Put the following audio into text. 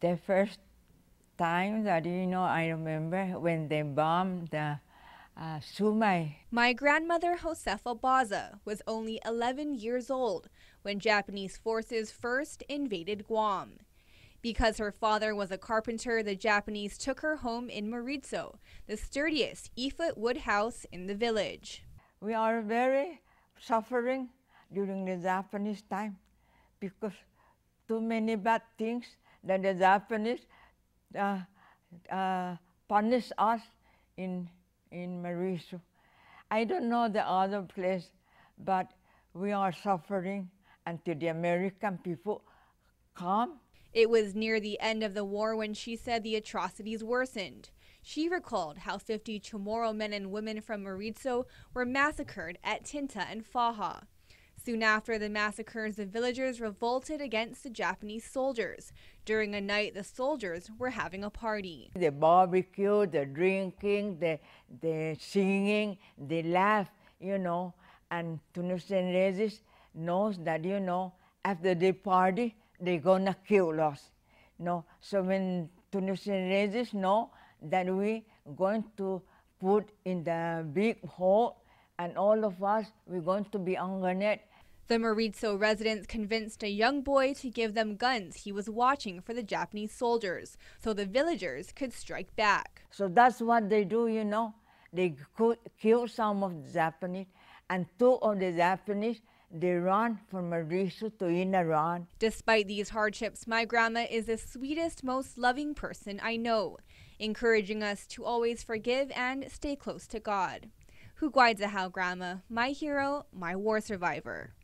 the first time that you know I remember when they bombed the uh, Sumay. My grandmother Josefa Baza was only 11 years old when Japanese forces first invaded Guam. Because her father was a carpenter, the Japanese took her home in Merizo, the sturdiest ifit wood house in the village. We are very suffering during the Japanese time because too many bad things that the Japanese uh, uh, punish us in, in Merizo. I don't know the other place, but we are suffering until the American people come. It was near the end of the war when she said the atrocities worsened. She recalled how 50 Chamorro men and women from Merizo were massacred at Tinta and Faha. Soon after the massacres, the villagers revolted against the Japanese soldiers. During a night, the soldiers were having a party. The barbecue, the drinking, the, the singing, the laugh, you know, and Tunisian ladies knows that, you know, after the party, they're gonna kill us. No, so when Tunisian ladies know that we going to put in the big hole and all of us, we're going to be underneath the Merizo residents convinced a young boy to give them guns he was watching for the Japanese soldiers so the villagers could strike back. So that's what they do, you know. They could kill some of the Japanese, and two of the Japanese they run from Merizo to Inarajan. Despite these hardships, my grandma is the sweetest, most loving person I know, encouraging us to always forgive and stay close to God. Hu Guaidzahao Grandma, my hero, my war survivor.